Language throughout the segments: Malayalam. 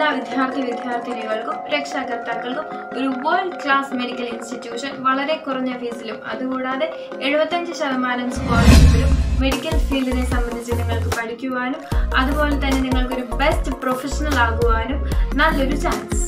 എല്ലാ വിദ്യാർത്ഥി വിദ്യാർത്ഥിനികൾക്കും രക്ഷാകർത്താക്കൾക്കും ഒരു വേൾഡ് ക്ലാസ് മെഡിക്കൽ ഇൻസ്റ്റിറ്റ്യൂഷൻ വളരെ കുറഞ്ഞ ഫീസിലും അതുകൂടാതെ എഴുപത്തഞ്ച് ശതമാനം സ്കോളർഷിപ്പിലും മെഡിക്കൽ ഫീൽഡിനെ സംബന്ധിച്ച് നിങ്ങൾക്ക് പഠിക്കുവാനും അതുപോലെ തന്നെ നിങ്ങൾക്കൊരു ബെസ്റ്റ് പ്രൊഫഷണൽ ആകുവാനും നല്ലൊരു ചാൻസ്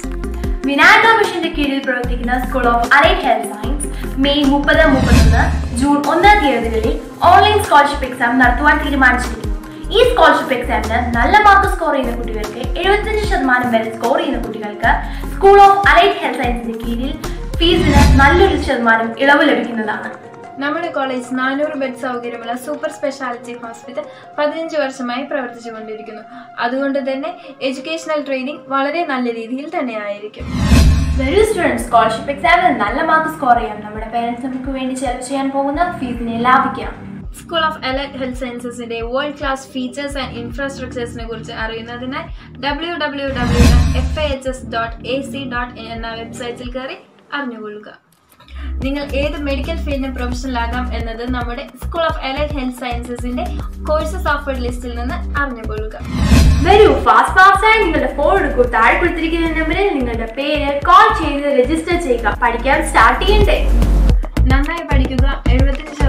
വിനായക മിഷന്റെ കീഴിൽ പ്രവർത്തിക്കുന്ന school of allied health science May മുപ്പത് മുപ്പത്തൊന്ന് ജൂൺ ഒന്നാം തീയതികളിൽ ഓൺലൈൻ സ്കോളർഷിപ്പ് എക്സാം നടത്തുവാൻ തീരുമാനിച്ചിരിക്കുന്നു. ഈ സ്കോളർഷിപ്പ് എക്സാമിന് നല്ല മാർക്ക് സ്കോർ ചെയ്യുന്ന കുട്ടികൾക്ക് എഴുപത്തഞ്ച് ശതമാനം വരെ സ്കോർ ചെയ്യുന്ന കുട്ടികൾക്ക് സ്കൂൾ ഓഫ് അലൈഡ് ഹെൽത്ത് സയൻസിന്റെ കീഴിൽ ഫീസിന് നല്ലൊരു ശതമാനം ഇളവ് ലഭിക്കുന്നതാണ്. നമ്മുടെ കോളേജ് നാനൂറ് ബെഡ് സൗകര്യമുള്ള സൂപ്പർ സ്പെഷ്യാലിറ്റി ഹോസ്പിറ്റൽ പതിനഞ്ച് വർഷമായി പ്രവർത്തിച്ചു കൊണ്ടിരിക്കുന്നു അതുകൊണ്ട് തന്നെ എഡ്യൂക്കേഷണൽ ട്രെയിനിങ് വളരെ നല്ല രീതിയിൽ തന്നെ ആയിരിക്കും വരൂ സ്റ്റുഡന്റ് സ്കോളർഷിപ്പ് എക്സാമിൽ നല്ല മാർക്ക് സ്കോർ ചെയ്യാം നമ്മുടെ പേരൻസ് നമുക്ക് വേണ്ടി ചെലവ് ചെയ്യാൻ പോകുന്ന ഫീസിനെ ലാഭിക്കാം. സ്കൂൾ ഓഫ് അലൈഡ് ഹെൽത്ത് സയൻസസിന്റെ വേൾഡ് ക്ലാസ് ഫീച്ചേഴ്സ് ആൻഡ് ഇൻഫ്രാസ്ട്രക്ചേഴ്സിനെ കുറിച്ച് അറിയുന്നതിനായി W W W F I H S dot A C dot എന്ന വെബ്സൈറ്റിൽ കയറി അറിഞ്ഞുകൊള്ളുക. നിങ്ങൾ ഏത് മെഡിക്കൽ ഫീൽഡിന് പ്രൊഫഷണൽ ആകാം എന്നത് നമ്മുടെ സ്കൂൾ ഓഫ് അലൈഡ് ഹെൽത്ത് സയൻസസിന്റെ കോഴ്സസ് ഓഫേർഡ് ലിസ്റ്റിൽ നിന്ന് അറിഞ്ഞുകൊള്ളുക. വരൂ ഫാസ്റ്റ് ഫാസ്റ്റായി നിങ്ങളുടെ ഫോൺ എടുക്കൂ. താഴെ കൊടുത്തിരിക്കുന്ന നമ്പറിൽ നിങ്ങളുടെ പേര് കോൾ ചെയ്ത് രജിസ്റ്റർ ചെയ്യുക. പഠിക്കാൻ സ്റ്റാർട്ട് ചെയ്യണ്ടേ? നന്നായി പഠിക്കുക. എഴുപത്തഞ്ച്